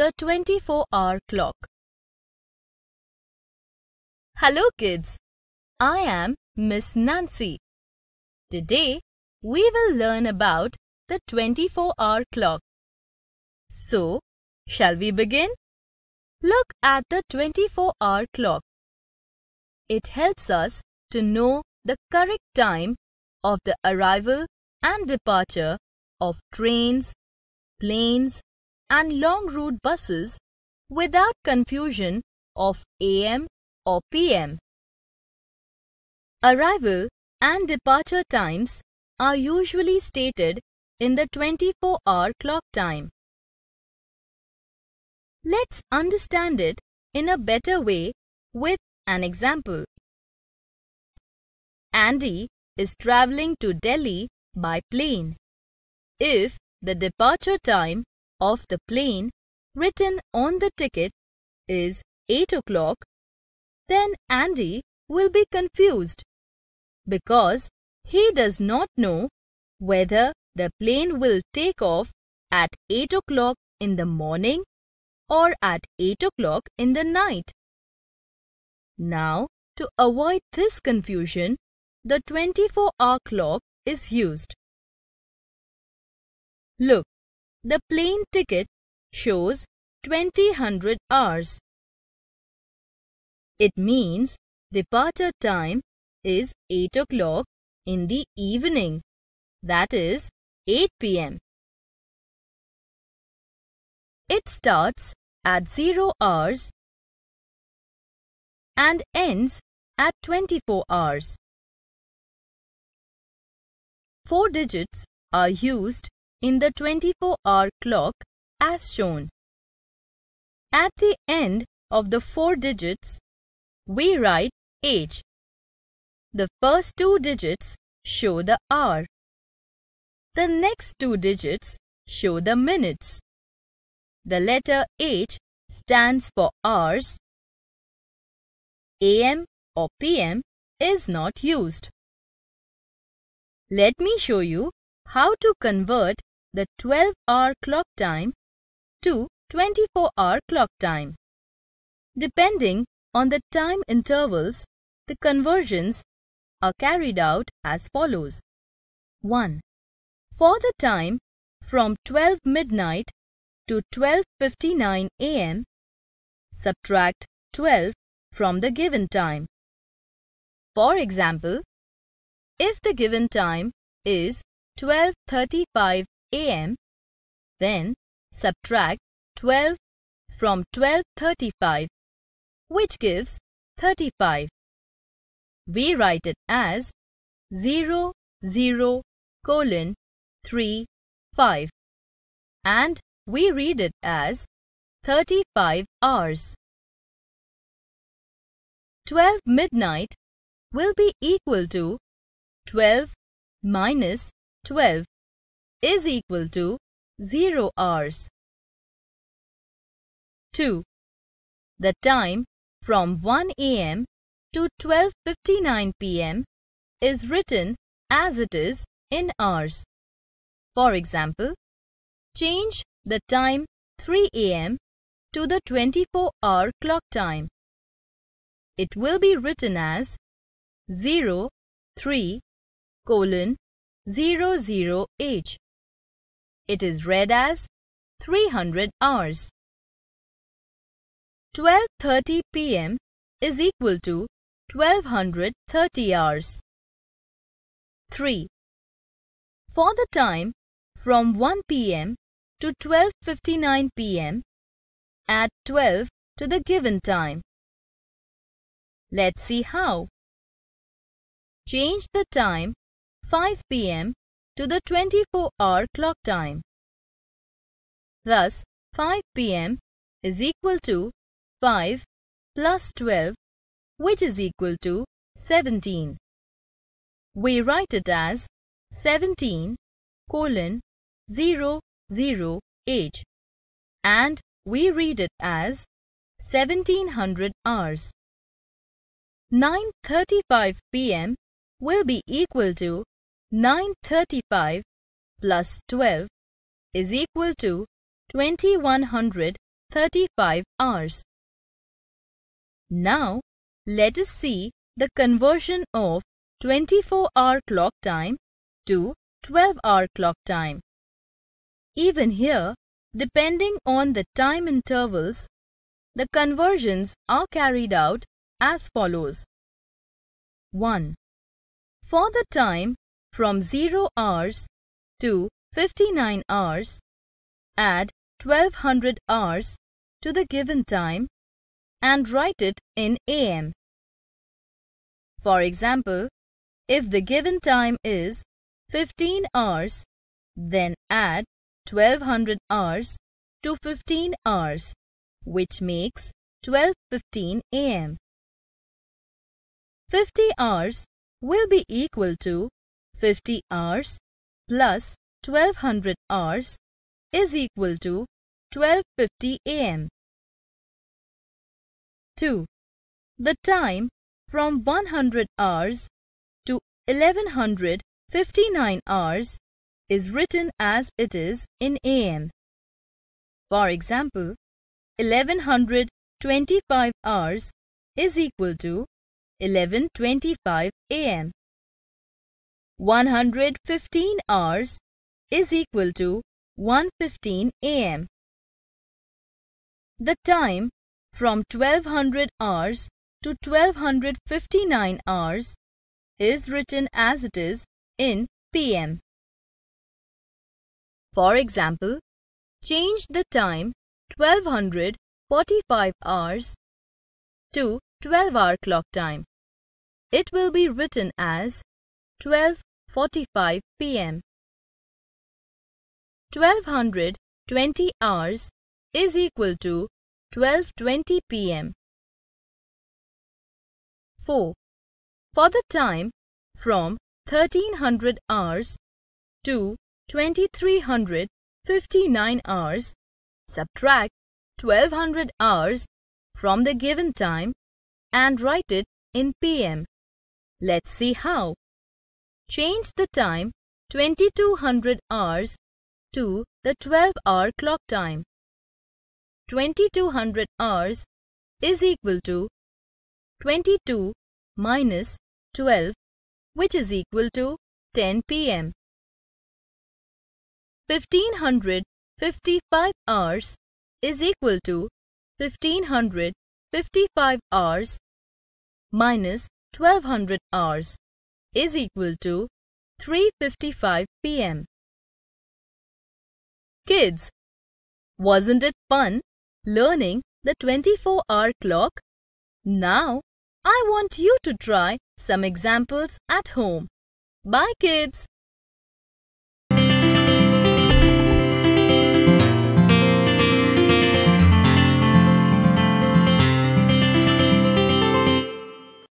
the 24-hour clock. Hello kids, I am Miss Nancy. Today we will learn about the 24-hour clock. So, shall we begin? Look at the 24-hour clock. It helps us to know the correct time of the arrival and departure of trains, planes and long route buses without confusion of AM or PM. Arrival and departure times are usually stated in the 24-hour clock time. Let's understand it in a better way with an example. Andy is traveling to Delhi by plane. If the departure time of the plane written on the ticket is 8 o'clock, then Andy will be confused because he does not know whether the plane will take off at 8 o'clock in the morning or at 8 o'clock in the night. Now, to avoid this confusion, the 24-hour clock is used. Look, the plane ticket shows 2000 hours. It means departure time is 8 o'clock in the evening, that is 8 pm. It starts at 0 hours and ends at 24 hours. Four digits are used in the 24-hour clock as shown. At the end of the four digits, we write H. The first two digits show the hour. The next two digits show the minutes. The letter H stands for hours. AM or PM is not used. Let me show you how to convert the 12-hour clock time to 24-hour clock time. Depending on the time intervals, the conversions are carried out as follows. 1. For the time from 12 midnight to 12.59 am, subtract 12 from the given time. For example, if the given time is 12.35 am, then subtract 12 from 1235, which gives 35. We write it as 0, 0, colon, 3, 5. And we read it as 35 hours. 12 midnight will be equal to 12 minus 12 is equal to 0 hours. 2. The time from 1 am to 12.59 pm is written as it is in hours. For example, change the time 3 am to the 24-hour clock time. It will be written as 0, 3, colon, 00H. It is read as 300 hours. 12.30 pm is equal to 1230 hours. 3. For the time from 1 pm to 12.59 pm, add 12 to the given time. Let's see how. Change the time 5 pm to the 24-hour clock time. Thus, 5 pm is equal to 5 plus 12 which is equal to 17. We write it as 17 colon 0 0 h and we read it as 1700 hours. 9.35 pm will be equal to 935 plus 12 is equal to 2135 hours. Now, let us see the conversion of 24-hour clock time to 12-hour clock time. Even here, depending on the time intervals, the conversions are carried out as follows. 1. For the time from 0 hours to 59 hours, add 1200 hours to the given time and write it in AM. For example, if the given time is 15 hours, then add 1200 hours to 15 hours, which makes 12.15 am. 50 hours will be equal to 50 hours plus 1200 hours is equal to 12.50 am. 2. The time from 100 hours to 1159 hours is written as it is in AM. For example, 1125 hours is equal to 1125 AM. 115 hours is equal to 115 AM. The time from 1200 hours to 1259 hours is written as it is in PM. For example, change the time 1245 hours to 12-hour clock time. It will be written as 12.45 pm. 1220 hours is equal to 12.20 pm. 4. For the time from 1300 hours to 2359 hours, subtract 1200 hours from the given time and write it in pm. Let's see how. Change the time 2200 hours to the 12-hour clock time. 2200 hours is equal to 22 minus 12 which is equal to 10 pm. 1555 hours is equal to 1555 hours minus 1200 hours is equal to 3.55 pm. Kids, wasn't it fun learning the 24-hour clock? Now, I want you to try some examples at home. Bye kids!